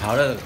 好了